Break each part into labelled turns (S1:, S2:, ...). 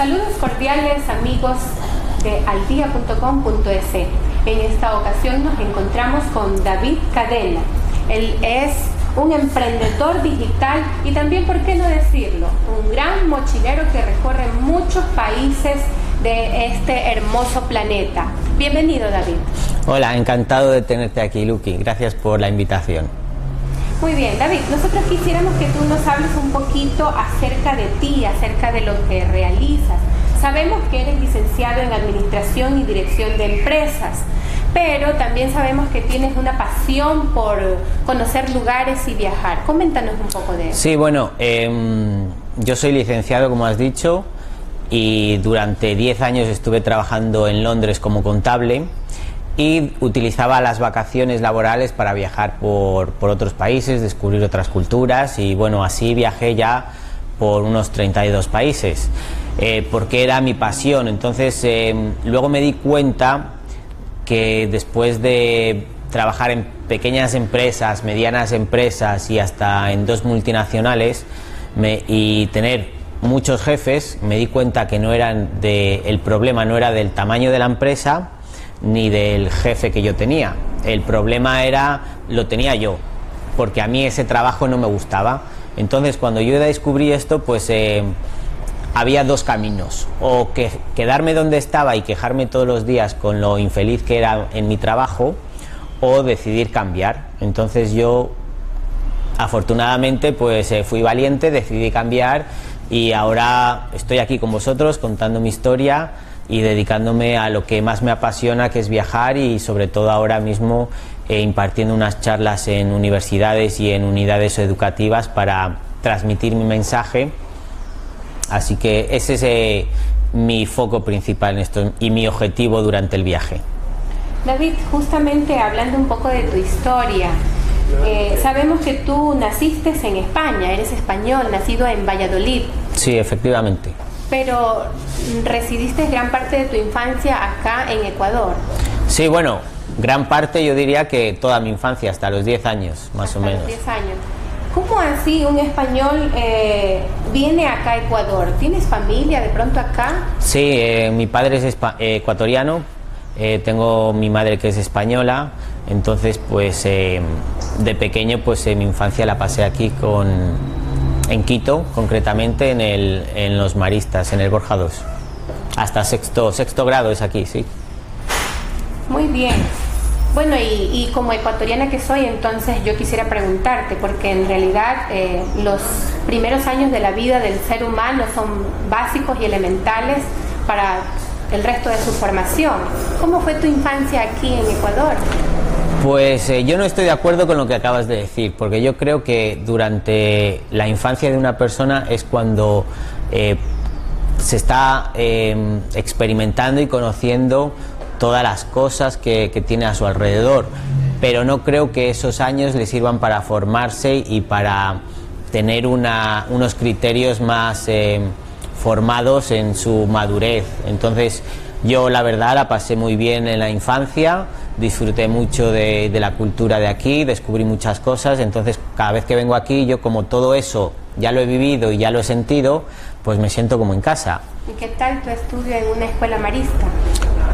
S1: Saludos cordiales amigos de aldia.com.es. En esta ocasión nos encontramos con David Cadena. Él es un emprendedor digital y también, ¿por qué no decirlo? Un gran mochilero que recorre muchos países de este hermoso planeta. Bienvenido David.
S2: Hola, encantado de tenerte aquí, Lucky. Gracias por la invitación.
S1: Muy bien, David, nosotros quisiéramos que tú nos hables un poquito acerca de ti, acerca de lo que realizas. Sabemos que eres licenciado en Administración y Dirección de Empresas, pero también sabemos que tienes una pasión por conocer lugares y viajar. Coméntanos un poco de eso.
S2: Sí, bueno, em, yo soy licenciado, como has dicho, y durante 10 años estuve trabajando en Londres como contable y utilizaba las vacaciones laborales para viajar por, por, otros países, descubrir otras culturas y bueno, así viajé ya por unos 32 países, eh, porque era mi pasión. Entonces eh, luego me di cuenta que después de trabajar en pequeñas empresas, medianas empresas y hasta en dos multinacionales me, y tener muchos jefes, me di cuenta que no eran de, el problema no era del tamaño de la empresa, ni del jefe que yo tenía. El problema era, lo tenía yo, porque a mí ese trabajo no me gustaba. Entonces, cuando yo descubrí esto, pues eh, había dos caminos. O que quedarme donde estaba y quejarme todos los días con lo infeliz que era en mi trabajo, o decidir cambiar. Entonces yo, afortunadamente, pues eh, fui valiente, decidí cambiar y ahora estoy aquí con vosotros contando mi historia y dedicándome a lo que más me apasiona, que es viajar y sobre todo ahora mismo eh, impartiendo unas charlas en universidades y en unidades educativas para transmitir mi mensaje. Así que ese es eh, mi foco principal en esto y mi objetivo durante el viaje.
S1: David, justamente hablando un poco de tu historia, eh, sabemos que tú naciste en España, eres español, nacido en Valladolid.
S2: Sí, efectivamente
S1: pero residiste gran parte de tu infancia acá en Ecuador.
S2: Sí, bueno, gran parte yo diría que toda mi infancia, hasta los 10 años, más
S1: hasta
S2: o menos.
S1: Los 10 años. ¿Cómo así un español eh, viene acá a Ecuador? ¿Tienes familia de pronto acá?
S2: Sí, eh, mi padre es eh, ecuatoriano, eh, tengo mi madre que es española, entonces pues de pequeño pues mi infancia la pasé aquí con, en Quito, concretamente en, el, en los Maristas, en el Borja 2. Hasta sexto, sexto grado es aquí, sí.
S1: Muy bien. Bueno, y, como ecuatoriana que soy, entonces yo quisiera preguntarte, porque en realidad eh, los primeros años de la vida del ser humano son básicos y elementales para el resto de su formación. ¿Cómo fue tu infancia aquí en Ecuador?
S2: Pues eh, yo no estoy de acuerdo con lo que acabas de decir, porque yo creo que durante la infancia de una persona es cuando eh, se está eh, experimentando y conociendo todas las cosas que, que, tiene a su alrededor, pero no creo que esos años le sirvan para formarse y para tener una, unos criterios más eh, formados en su madurez. Entonces, yo la verdad la pasé muy bien en la infancia, disfruté mucho de, de, la cultura de aquí, descubrí muchas cosas, entonces cada vez que vengo aquí yo como todo eso ya lo he vivido y ya lo he sentido, pues me siento como en casa.
S1: ¿Y qué tal tu estudio en una escuela marista?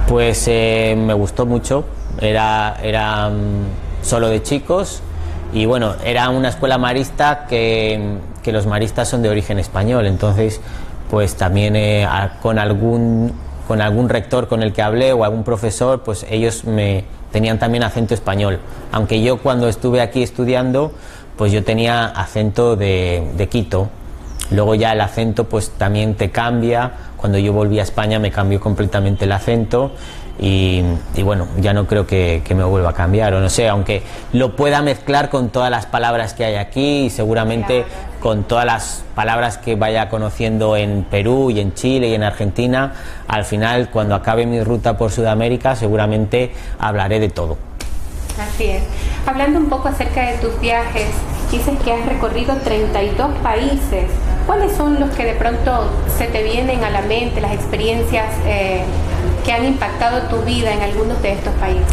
S2: Pues eh, me gustó mucho, era, era um, solo de chicos y bueno, era una escuela marista que, que los maristas son de origen español, entonces pues también eh, con algún con algún rector con el que hablé o algún profesor, pues ellos me tenían también acento español. Aunque yo cuando estuve aquí estudiando, pues yo tenía acento de, de Quito. Luego ya el acento pues también te cambia. Cuando yo volví a España me cambió completamente el acento y, y bueno, ya no creo que, que, me vuelva a cambiar o no sé, aunque lo pueda mezclar con todas las palabras que hay aquí y seguramente con todas las palabras que vaya conociendo en Perú y en Chile y en Argentina, al final cuando acabe mi ruta por Sudamérica seguramente hablaré de todo.
S1: Así es. Hablando un poco acerca de tus viajes, dices que has recorrido 32 países. ¿Cuáles son los que de pronto se te vienen a la mente, las experiencias eh, que han impactado tu vida en algunos de estos países?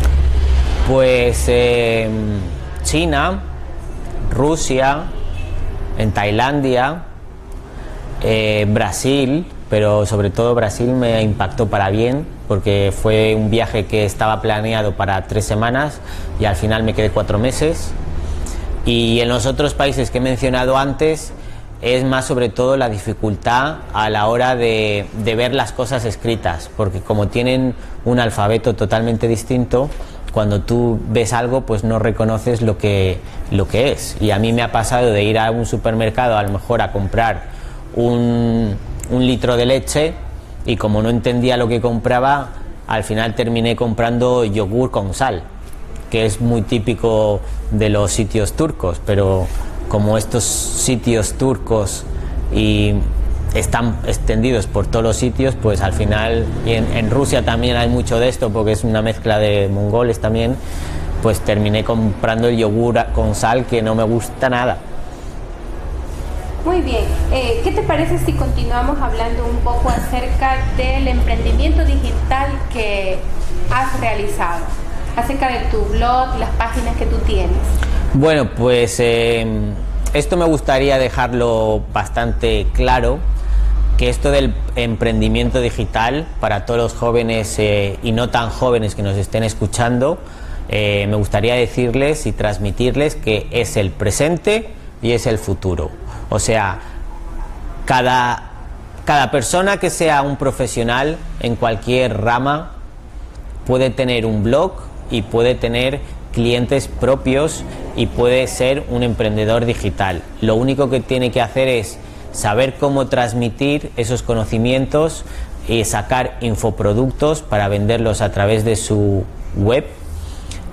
S2: Pues eh, China, Rusia, en Tailandia, eh, Brasil, pero sobre todo Brasil me impactó para bien porque fue un viaje que estaba planeado para tres semanas y al final me quedé cuatro meses. Y en los otros países que he mencionado antes es más sobre todo la dificultad a la hora de, de ver las cosas escritas, porque como tienen un alfabeto totalmente distinto, cuando tú ves algo pues no reconoces lo que, lo que es. Y a mí me ha pasado de ir a un supermercado a lo mejor a comprar un, un litro de leche y como no entendía lo que compraba, al final terminé comprando yogur con sal, que es muy típico de los sitios turcos, pero como estos sitios turcos y están extendidos por todos los sitios, pues al final, y en, en Rusia también hay mucho de esto, porque es una mezcla de mongoles también, pues terminé comprando el yogur con sal que no me gusta nada.
S1: Muy bien, eh, ¿qué te parece si continuamos hablando un poco acerca del emprendimiento digital que has realizado? Acerca de tu blog, las páginas que tú tienes.
S2: Bueno, pues eh, esto me gustaría dejarlo bastante claro, que esto del emprendimiento digital para todos los jóvenes eh, y no tan jóvenes que nos estén escuchando, eh, me gustaría decirles y transmitirles que es el presente y es el futuro. O sea, cada, cada persona que sea un profesional en cualquier rama puede tener un blog y puede tener clientes propios y puede ser un emprendedor digital. Lo único que tiene que hacer es saber cómo transmitir esos conocimientos y sacar infoproductos para venderlos a través de su web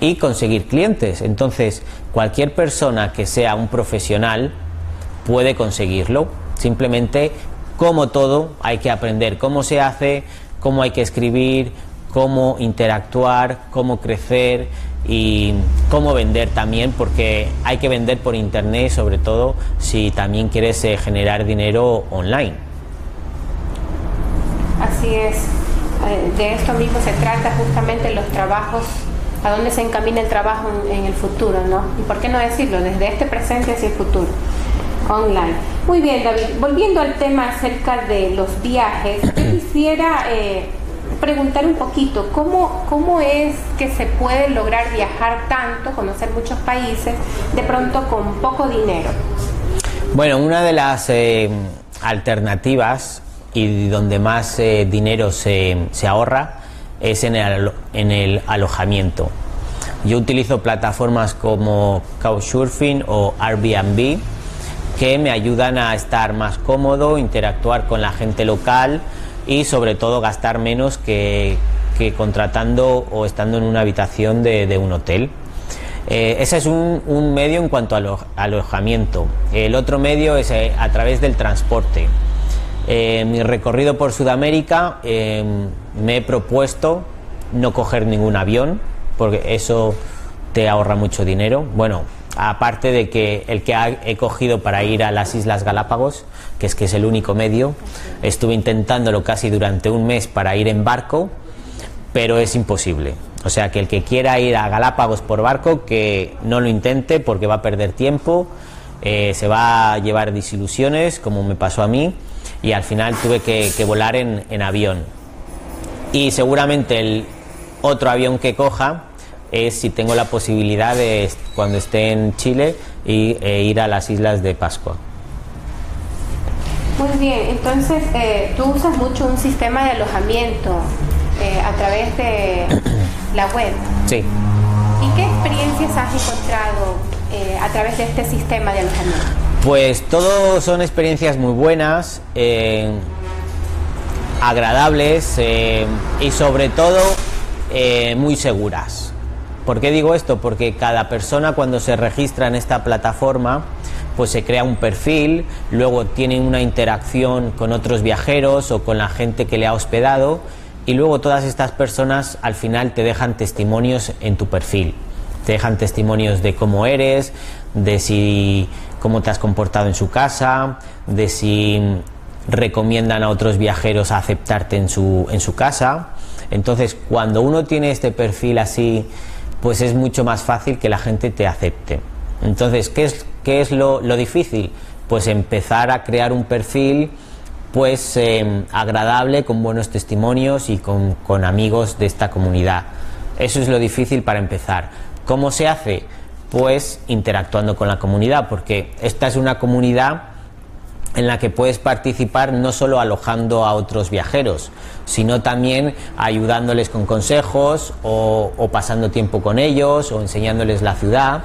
S2: y conseguir clientes. Entonces, cualquier persona que sea un profesional puede conseguirlo. Simplemente, como todo, hay que aprender cómo se hace, cómo hay que escribir, cómo interactuar, cómo crecer y cómo vender también, porque hay que vender por internet, sobre todo si también quieres eh, generar dinero online.
S1: Así es, eh, de esto mismo se trata justamente los trabajos, a dónde se encamina el trabajo en, el futuro, ¿no? Y por qué no decirlo, desde este presente hacia el futuro online. Muy bien, David. Volviendo al tema acerca de los viajes, yo quisiera eh, preguntar un poquito, ¿cómo, ¿cómo es que se puede lograr viajar tanto, conocer muchos países, de pronto con poco dinero?
S2: Bueno, una de las eh, alternativas y donde más eh, dinero se, se, ahorra es en el, en el alojamiento. Yo utilizo plataformas como Couchsurfing o Airbnb que me ayudan a estar más cómodo, interactuar con la gente local y sobre todo gastar menos que, contratando o estando en una habitación de, un hotel. Eh, ese es un, un, medio en cuanto al alojamiento. El otro medio es eh, a través del transporte. Eh, mi recorrido por Sudamérica eh, me he propuesto no coger ningún avión porque eso te ahorra mucho dinero. Bueno, aparte de que el que he cogido para ir a las Islas Galápagos, que es que es el único medio, estuve intentándolo casi durante un mes para ir en barco, pero es imposible. O sea que el que quiera ir a Galápagos por barco, que no lo intente porque va a perder tiempo, eh, se va a llevar desilusiones, como me pasó a mí, y al final tuve que, volar en, en avión. Y seguramente el otro avión que coja es si tengo la posibilidad de, cuando esté en Chile, y, e ir a las islas de Pascua.
S1: Muy bien, entonces eh, tú usas mucho un sistema de alojamiento eh, a través de la web.
S2: Sí.
S1: ¿Y qué experiencias has encontrado eh, a través de este sistema de alojamiento?
S2: Pues todo son experiencias muy buenas, eh, agradables y sobre todo muy seguras. ¿Por qué digo esto? Porque cada persona cuando se registra en esta plataforma, pues se crea un perfil, luego tiene una interacción con otros viajeros o con la gente que le ha hospedado y luego todas estas personas al final te dejan testimonios en tu perfil. Te dejan testimonios de cómo eres, de si cómo te has comportado en su casa, de si recomiendan a otros viajeros a aceptarte en su, en su casa. Entonces, cuando uno tiene este perfil así, pues es mucho más fácil que la gente te acepte. Entonces, ¿qué es, qué es lo, difícil? Pues empezar a crear un perfil pues em, agradable, con buenos testimonios y con, con amigos de esta comunidad. Eso es lo difícil para empezar. ¿Cómo se hace? Pues interactuando con la comunidad, porque esta es una comunidad en la que puedes participar no solo alojando a otros viajeros, sino también ayudándoles con consejos o, pasando tiempo con ellos o enseñándoles la ciudad,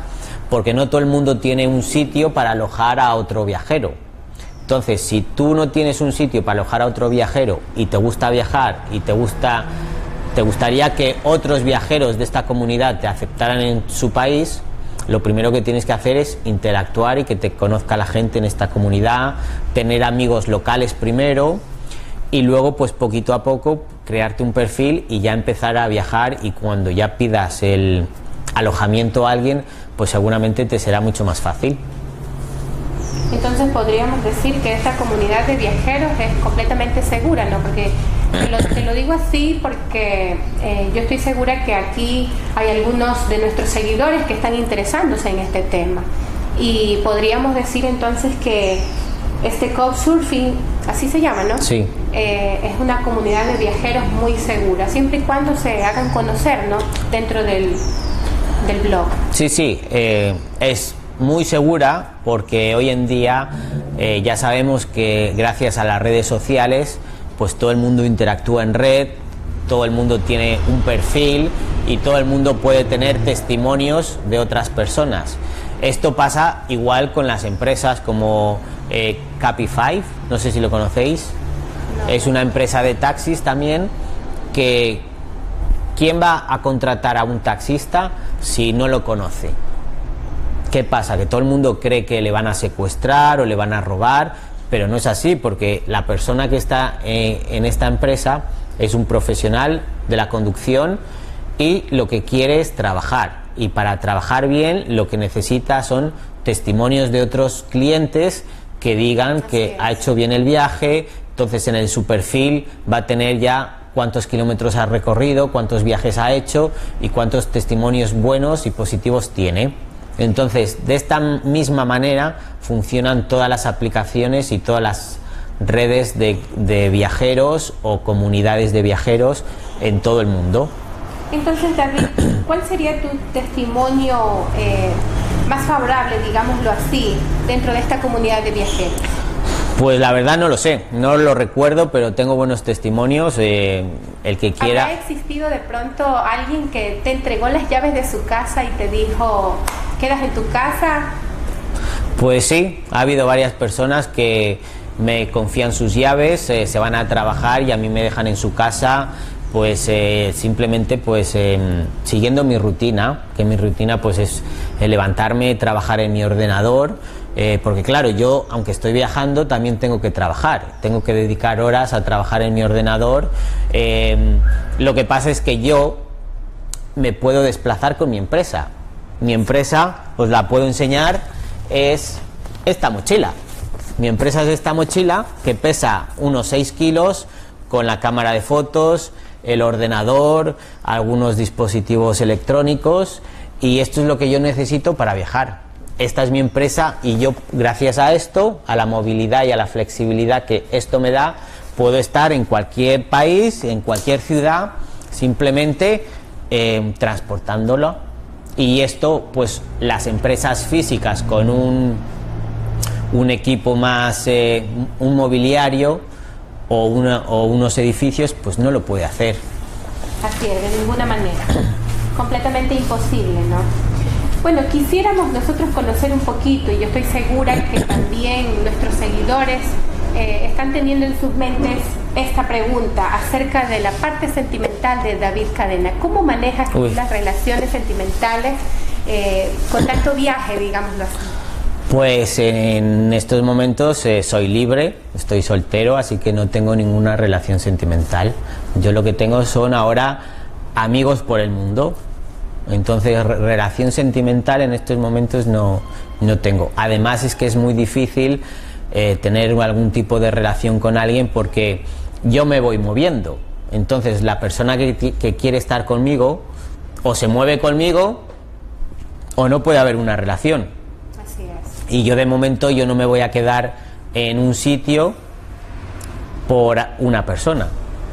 S2: porque no todo el mundo tiene un sitio para alojar a otro viajero. Entonces, si tú no tienes un sitio para alojar a otro viajero y te gusta viajar y te gusta te gustaría que otros viajeros de esta comunidad te aceptaran en su país, lo primero que tienes que hacer es interactuar y que te conozca la gente en esta comunidad, tener amigos locales primero y luego pues poquito a poco crearte un perfil y ya empezar a viajar y cuando ya pidas el alojamiento a alguien pues seguramente te será mucho más fácil.
S1: Entonces podríamos decir que esta comunidad de viajeros es completamente segura, ¿no? Porque te lo, digo así porque eh, yo estoy segura que aquí hay algunos de nuestros seguidores que están interesándose en este tema. Y podríamos decir entonces que este Couchsurfing, así se llama, ¿no?
S2: Sí.
S1: Eh, es una comunidad de viajeros muy segura, siempre y cuando se hagan conocer, ¿no? Dentro del, del blog.
S2: Sí, sí, eh, es muy segura porque hoy en día ya sabemos que gracias a las redes sociales pues todo el mundo interactúa en red, todo el mundo tiene un perfil y todo el mundo puede tener testimonios de otras personas. Esto pasa igual con las empresas como eh, Capify, no sé si lo conocéis. Es una empresa de taxis también que ¿quién va a contratar a un taxista si no lo conoce? ¿Qué pasa? Que todo el mundo cree que le van a secuestrar o le van a robar pero no es así porque la persona que está eh, en esta empresa es un profesional de la conducción y lo que quiere es trabajar. Y para trabajar bien lo que necesita son testimonios de otros clientes que digan que ha hecho bien el viaje, entonces en el su perfil va a tener ya cuántos kilómetros ha recorrido, cuántos viajes ha hecho y cuántos testimonios buenos y positivos tiene. Entonces, de esta misma manera funcionan todas las aplicaciones y todas las redes de, viajeros o comunidades de viajeros en todo el mundo.
S1: Entonces, David, ¿cuál sería tu testimonio eh, más favorable, digámoslo así, dentro de esta comunidad de viajeros?
S2: Pues la verdad no lo sé, no lo recuerdo, pero tengo buenos testimonios. Eh, el que quiera.
S1: ¿Ha existido de pronto alguien que te entregó las llaves de su casa y te dijo, quedas en tu casa?
S2: Pues sí, ha habido varias personas que me confían sus llaves, eh, se van a trabajar y a mí me dejan en su casa pues eh, simplemente pues em, siguiendo mi rutina, que mi rutina pues es levantarme, trabajar en mi ordenador, eh, porque claro, yo aunque estoy viajando también tengo que trabajar, tengo que dedicar horas a trabajar en mi ordenador. Em, lo que pasa es que yo me puedo desplazar con mi empresa. Mi empresa, os la puedo enseñar, es esta mochila. Mi empresa es esta mochila que pesa unos 6 kilos con la cámara de fotos, el ordenador, algunos dispositivos electrónicos y esto es lo que yo necesito para viajar. Esta es mi empresa y yo gracias a esto, a la movilidad y a la flexibilidad que esto me da, puedo estar en cualquier país, en cualquier ciudad, simplemente eh, transportándolo. Y esto, pues las empresas físicas con un, un equipo más, eh, un mobiliario, o, una, o unos edificios, pues no lo puede hacer.
S1: Así es, de ninguna manera. Completamente imposible, ¿no? Bueno, quisiéramos nosotros conocer un poquito, y yo estoy segura que también nuestros seguidores eh, están teniendo en sus mentes esta pregunta acerca de la parte sentimental de David Cadena. ¿Cómo manejas las relaciones sentimentales eh, con tanto viaje, digámoslo así?
S2: Pues en estos momentos eh, soy libre, estoy soltero, así que no tengo ninguna relación sentimental. Yo lo que tengo son ahora amigos por el mundo. Entonces, relación sentimental en estos momentos no, no tengo. Además, es que es muy difícil eh, tener algún tipo de relación con alguien porque yo me voy moviendo. Entonces, la persona que, que quiere estar conmigo o se mueve conmigo o no puede haber una relación. Y yo de momento yo no me voy a quedar en un sitio por una persona,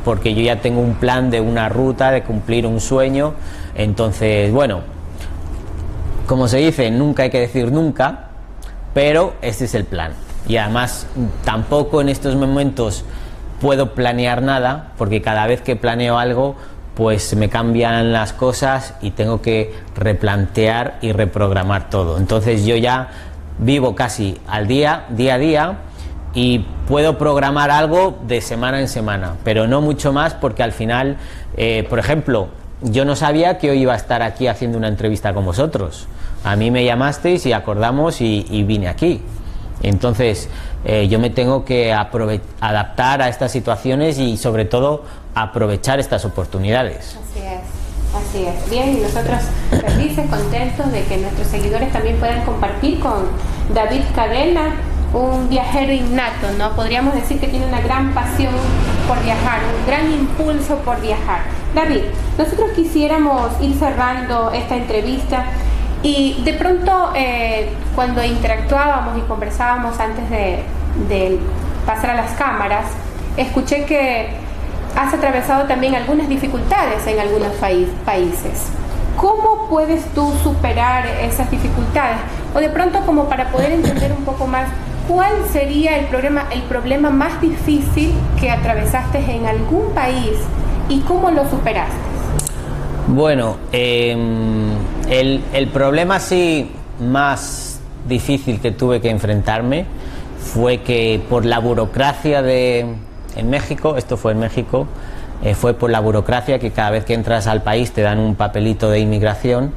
S2: porque yo ya tengo un plan de una ruta, de cumplir un sueño, entonces, bueno, como se dice, nunca hay que decir nunca, pero este es el plan. Y además tampoco en estos momentos puedo planear nada, porque cada vez que planeo algo, pues me cambian las cosas y tengo que replantear y reprogramar todo. Entonces yo ya vivo casi al día, día a día, y puedo programar algo de semana en semana, pero no mucho más porque al final, eh, por ejemplo, yo no sabía que hoy iba a estar aquí haciendo una entrevista con vosotros. A mí me llamasteis y acordamos y, vine aquí. Entonces, eh, yo me tengo que adaptar a estas situaciones y sobre todo aprovechar estas oportunidades.
S1: Así es, así es. Bien, y nosotros felices, contentos de que nuestros seguidores también puedan compartir con David Cadena un viajero innato, ¿no? Podríamos decir que tiene una gran pasión por viajar, un gran impulso por viajar. David, nosotros quisiéramos ir cerrando esta entrevista y de pronto eh, cuando interactuábamos y conversábamos antes de, de pasar a las cámaras, escuché que has atravesado también algunas dificultades en algunos países. ¿Cómo puedes tú superar esas dificultades? O de pronto como para poder entender un poco más ¿cuál sería el problema, el problema más difícil que atravesaste en algún país y cómo lo superaste?
S2: Bueno, em, el, el, problema sí más difícil que tuve que enfrentarme fue que por la burocracia de en México, esto fue en México, eh, fue por la burocracia que cada vez que entras al país te dan un papelito de inmigración,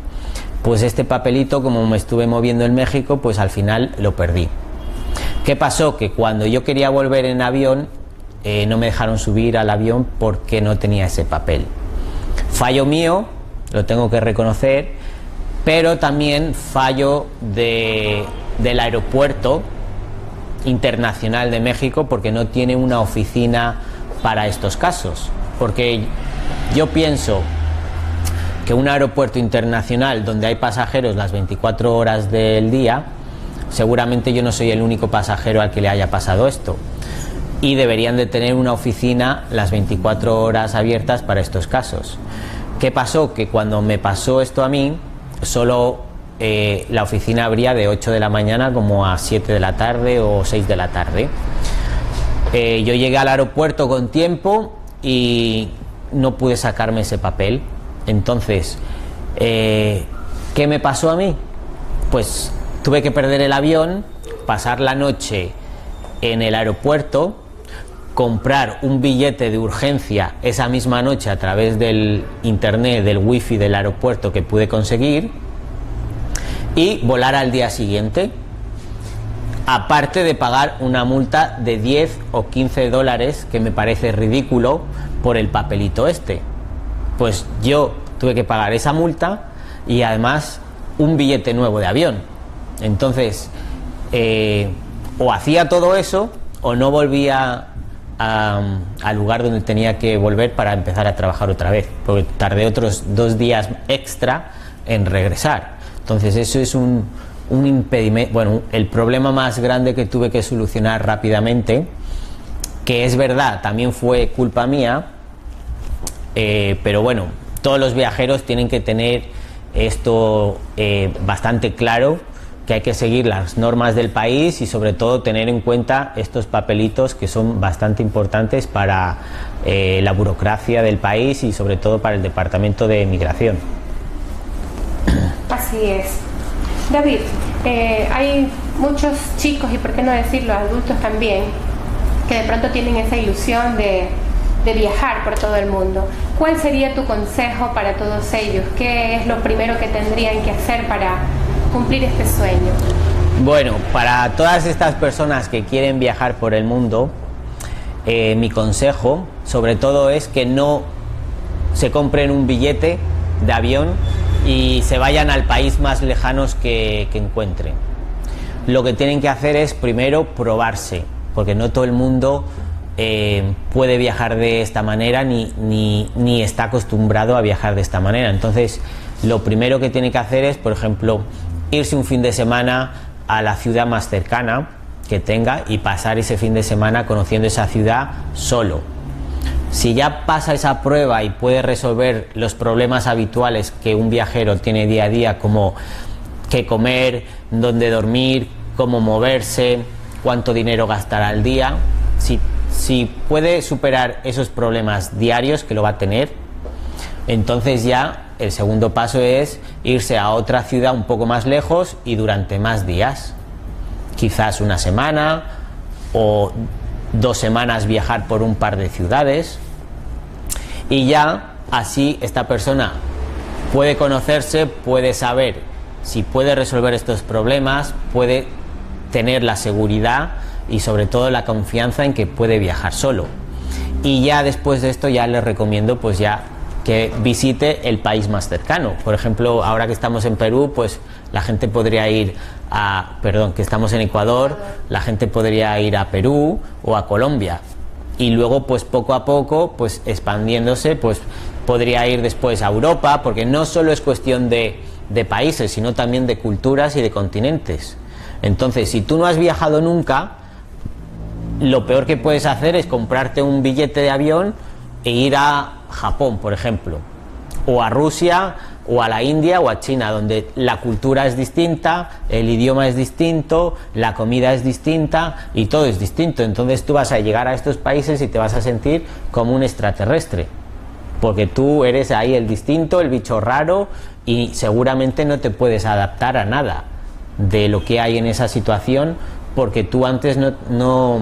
S2: pues este papelito como me estuve moviendo en México, pues al final lo perdí. ¿Qué pasó? Que cuando yo quería volver en avión, eh, no me dejaron subir al avión porque no tenía ese papel. Fallo mío, lo tengo que reconocer, pero también fallo del aeropuerto internacional de México porque no tiene una oficina para estos casos. Porque yo pienso que un aeropuerto internacional donde hay pasajeros las 24 horas del día, seguramente yo no soy el único pasajero al que le haya pasado esto. Y deberían de tener una oficina las 24 horas abiertas para estos casos. ¿Qué pasó? Que cuando me pasó esto a mí, solo eh, la oficina abría de 8 de la mañana como a 7 de la tarde o 6 de la tarde. Eh, yo llegué al aeropuerto con tiempo y no pude sacarme ese papel. Entonces, eh, ¿qué me pasó a mí? Pues Tuve que perder el avión, pasar la noche en el aeropuerto, comprar un billete de urgencia esa misma noche a través del internet, del wifi del aeropuerto que pude conseguir y volar al día siguiente. Aparte de pagar una multa de 10 o 15 dólares, que me parece ridículo, por el papelito este. Pues yo tuve que pagar esa multa y además un billete nuevo de avión. Entonces, eh, o hacía todo eso o no volvía al lugar donde tenía que volver para empezar a trabajar otra vez, porque tardé otros dos días extra en regresar. Entonces, eso es un, impedimento, bueno, el problema más grande que tuve que solucionar rápidamente, que es verdad, también fue culpa mía, eh, pero bueno, todos los viajeros tienen que tener esto eh, bastante claro que hay que seguir las normas del país y sobre todo tener en cuenta estos papelitos que son bastante importantes para eh, la burocracia del país y sobre todo para el Departamento de Migración.
S1: Así es. David, eh, hay muchos chicos y por qué no decirlo, adultos también, que de pronto tienen esa ilusión de, viajar por todo el mundo. ¿Cuál sería tu consejo para todos ellos? ¿Qué es lo primero que tendrían que hacer para cumplir este sueño?
S2: Bueno, para todas estas personas que quieren viajar por el mundo, eh, mi consejo sobre todo es que no se compren un billete de avión y se vayan al país más lejanos que, encuentren. Lo que tienen que hacer es primero probarse, porque no todo el mundo eh, puede viajar de esta manera ni, ni, ni, está acostumbrado a viajar de esta manera. Entonces, lo primero que tiene que hacer es, por ejemplo, irse un fin de semana a la ciudad más cercana que tenga y pasar ese fin de semana conociendo esa ciudad solo si ya pasa esa prueba y puede resolver los problemas habituales que un viajero tiene día a día, como qué comer, dónde dormir, cómo moverse, cuánto dinero gastar al día, si, si puede superar esos problemas diarios que lo va a tener, entonces ya el segundo paso es irse a otra ciudad un poco más lejos y durante más días, quizás una semana o dos semanas viajar por un par de ciudades y ya así esta persona puede conocerse, puede saber si puede resolver estos problemas, puede tener la seguridad y sobre todo la confianza en que puede viajar solo. Y ya después de esto ya les recomiendo pues ya que visite el país más cercano. Por ejemplo, ahora que estamos en Perú, pues la gente podría ir a, perdón, que estamos en Ecuador, la gente podría ir a Perú o a Colombia y luego pues poco a poco pues expandiéndose pues podría ir después a Europa porque no solo es cuestión de, de países sino también de culturas y de continentes. Entonces si tú no has viajado nunca lo peor que puedes hacer es comprarte un billete de avión e ir a Japón por ejemplo o a Rusia o a la India o a China, donde la cultura es distinta, el idioma es distinto, la comida es distinta y todo es distinto. Entonces tú vas a llegar a estos países y te vas a sentir como un extraterrestre, porque tú eres ahí el distinto, el bicho raro y seguramente no te puedes adaptar a nada de lo que hay en esa situación porque tú antes no, no,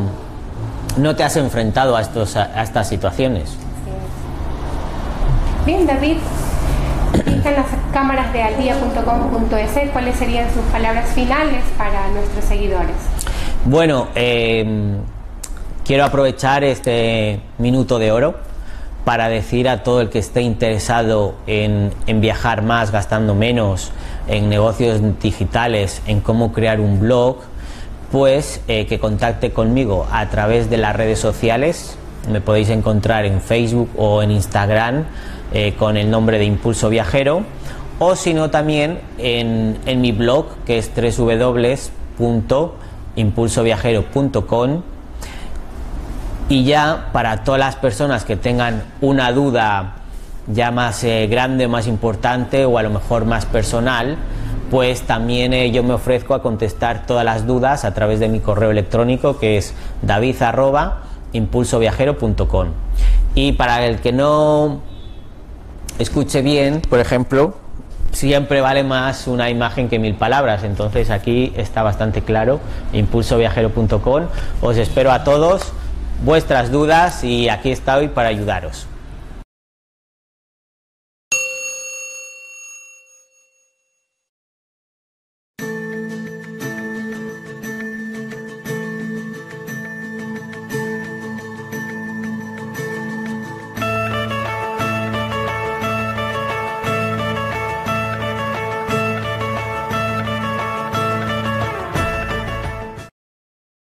S2: no te has enfrentado a, estos, a estas situaciones.
S1: Bien, David, en las cámaras de aldia.com.es, ¿cuáles serían sus palabras finales para nuestros seguidores?
S2: Bueno, em, quiero aprovechar este minuto de oro para decir a todo el que esté interesado en, viajar más gastando menos, en negocios digitales, en cómo crear un blog, pues eh, que contacte conmigo a través de las redes sociales. Me podéis encontrar en Facebook o en Instagram eh, con el nombre de Impulso Viajero o si no también en, en, mi blog que es www.impulsoviajero.com y ya para todas las personas que tengan una duda ya más eh, grande, más importante o a lo mejor más personal, pues también eh, yo me ofrezco a contestar todas las dudas a través de mi correo electrónico que es david@impulsoviajero.com. Y para el que no escuche bien, por ejemplo, siempre vale más una imagen que mil palabras. Entonces aquí está bastante claro, impulsoviajero.com. Os espero a todos vuestras dudas y aquí estoy para ayudaros.